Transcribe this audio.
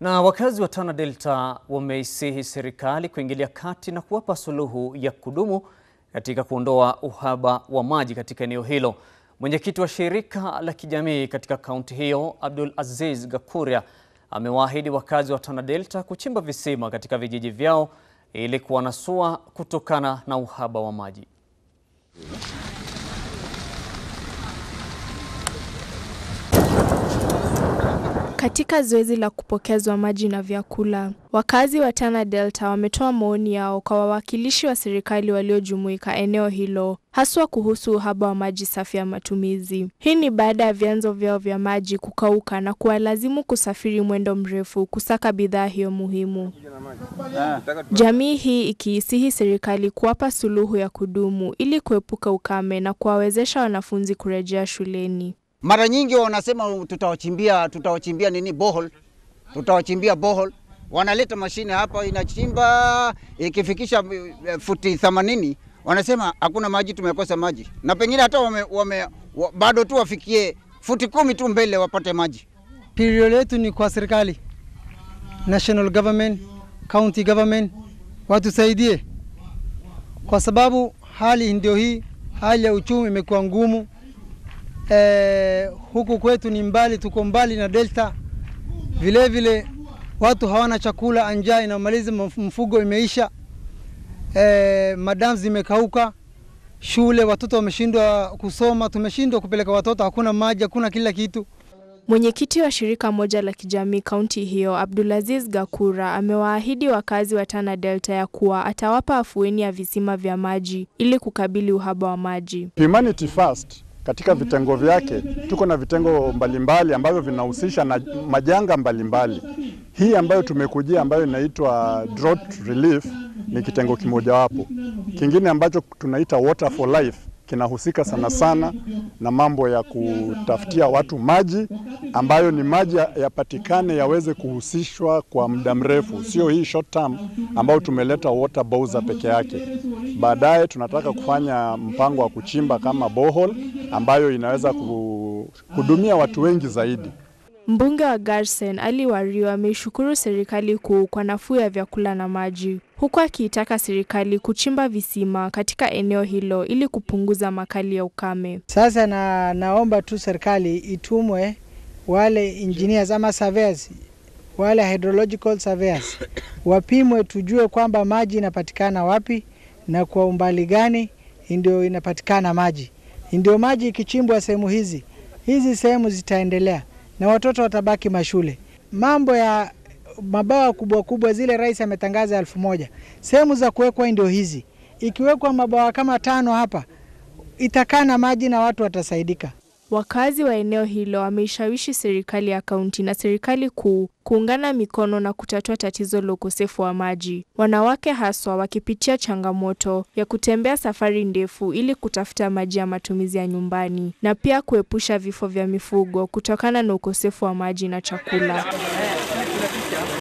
Na wakazi wa Tana Delta wameisihi serikali kuingilia kati na kuwapa suluhu ya kudumu katika kuondoa uhaba wa maji katika eneo hilo. Mwenyekiti wa shirika la kijamii katika kaunti hiyo, Abdul Aziz Gakuria, amewaahidi wakazi wa Tana Delta kuchimba visima katika vijiji vyao ili kuwanasua kutokana na uhaba wa maji. Katika zoezi la kupokezwa maji na vyakula, wakazi wa Tana Delta wametoa maoni yao kwa wawakilishi wa serikali waliojumuika eneo hilo, haswa kuhusu uhaba wa maji safi ya matumizi. Hii ni baada ya vyanzo vyao vya maji kukauka na kuwalazimu kusafiri mwendo mrefu kusaka bidhaa hiyo muhimu. Jamii hii ikiisihi serikali kuwapa suluhu ya kudumu ili kuepuka ukame na kuwawezesha wanafunzi kurejea shuleni. Mara nyingi wanasema tutawachimbia tutawachimbia nini bohol, tutawachimbia bohol. Wanaleta mashine hapa inachimba, ikifikisha eh, futi 80 wanasema hakuna maji, tumekosa maji, na pengine hata wame, wame, wa, bado tu wafikie futi kumi tu mbele wapate maji. Pilio letu ni kwa serikali, national government, county government watusaidie, kwa sababu hali ndio hii, hali ya uchumi imekuwa ngumu. Eh, huku kwetu ni mbali, tuko mbali na Delta. vilevile vile watu hawana chakula, anjaa inamaliza, mfugo imeisha, eh, madamu zimekauka, shule watoto wameshindwa kusoma, tumeshindwa kupeleka watoto, hakuna maji, hakuna kila kitu. Mwenyekiti wa shirika moja la kijamii kaunti hiyo, Abdulaziz Gakura, amewaahidi wakazi wa Tana Delta ya kuwa atawapa afueni ya visima vya maji ili kukabili uhaba wa maji. Humanity First katika vitengo vyake tuko na vitengo mbalimbali ambavyo vinahusisha na majanga mbalimbali. mbali. Hii ambayo tumekujia ambayo inaitwa drought relief ni kitengo kimojawapo. Kingine ambacho tunaita water for life kinahusika sana sana na mambo ya kutafutia watu maji ambayo ni maji yapatikane yaweze kuhusishwa kwa muda mrefu, sio hii short term ambayo tumeleta water bowser peke yake. Baadaye tunataka kufanya mpango wa kuchimba kama borehole ambayo inaweza kuhudumia watu wengi zaidi. Mbunge wa Garsen Ali Wario ameishukuru serikali kuu kwa nafuu ya vyakula na maji, huku akiitaka serikali kuchimba visima katika eneo hilo ili kupunguza makali ya ukame. Sasa na, naomba tu serikali itumwe wale engineers ama surveyors, wale hydrological surveyors wapimwe, tujue kwamba maji inapatikana wapi na kwa umbali gani ndio inapatikana maji. Ndio maji ikichimbwa sehemu hizi, hizi sehemu zitaendelea na watoto watabaki mashule. Mambo ya mabawa kubwa kubwa zile rais ametangaza elfu moja sehemu za kuwekwa ndio hizi. Ikiwekwa mabawa kama tano hapa, itakaa na maji na watu watasaidika. Wakazi wa eneo hilo wameishawishi serikali ya kaunti na serikali kuu kuungana mikono na kutatua tatizo la ukosefu wa maji, wanawake haswa wakipitia changamoto ya kutembea safari ndefu ili kutafuta maji ya matumizi ya nyumbani na pia kuepusha vifo vya mifugo kutokana na ukosefu wa maji na chakula.